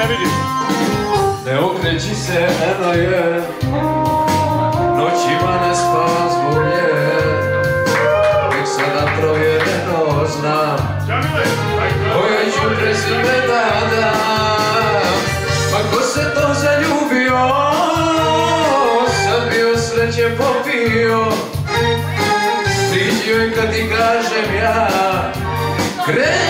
ne vidim. Ne okreći se, eno je, noćima ne spavam zbog nje. Sada provjedeno znam, koje ću prezime da dam. Pa ko se to zaljubio, sad bio sreće popio. Stiđio je kad ti kažem ja, kreni.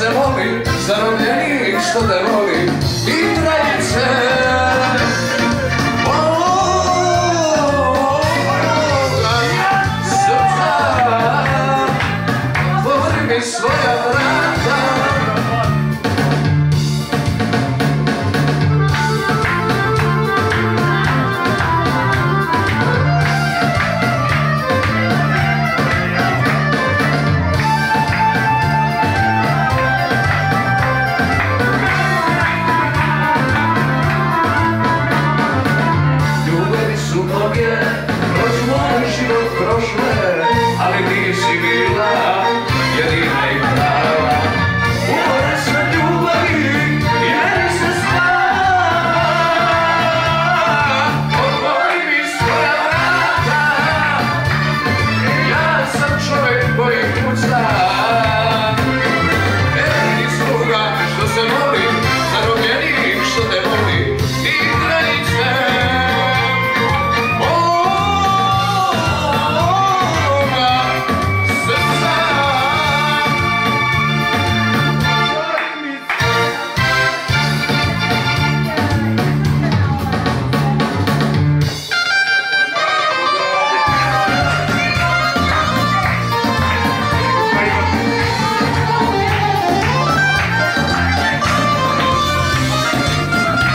se voli, zarobljenik što te voli i trajice. Oh, oh, svoja.